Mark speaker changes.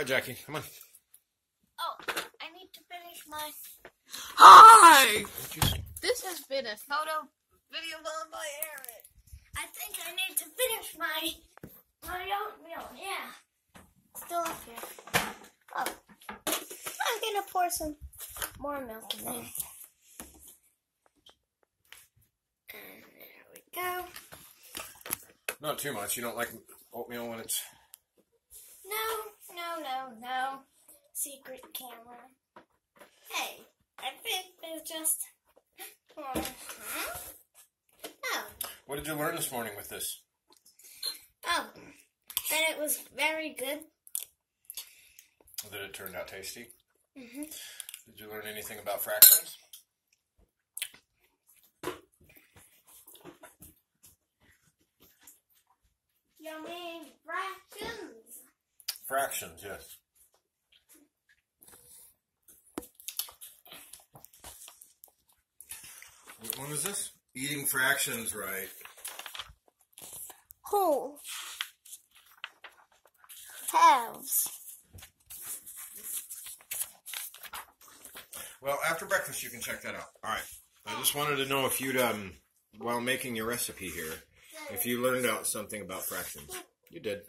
Speaker 1: right, Jackie, come on.
Speaker 2: Oh, I need to finish my.
Speaker 3: Hi!
Speaker 2: This has been a photo video done by Aaron. I think I need to finish my my oatmeal. Yeah, still up here. Oh, I'm gonna pour some more milk in there. And there we go.
Speaker 1: Not too much. You don't like oatmeal when it's.
Speaker 2: No, no, no, no. Secret camera. Hey, I think there's just. Uh-huh. Oh,
Speaker 1: What did you learn this morning with this?
Speaker 2: oh. And it was very good.
Speaker 1: That it turned out tasty.
Speaker 2: Mhm.
Speaker 1: Did you learn anything about fractions?
Speaker 2: Yummy. Fractions,
Speaker 1: yes. What one is this? Eating fractions right.
Speaker 2: Whole. Halves.
Speaker 1: Well, after breakfast, you can check that out. All right. I just wanted to know if you'd, um, while making your recipe here, if you learned out something about fractions. You did.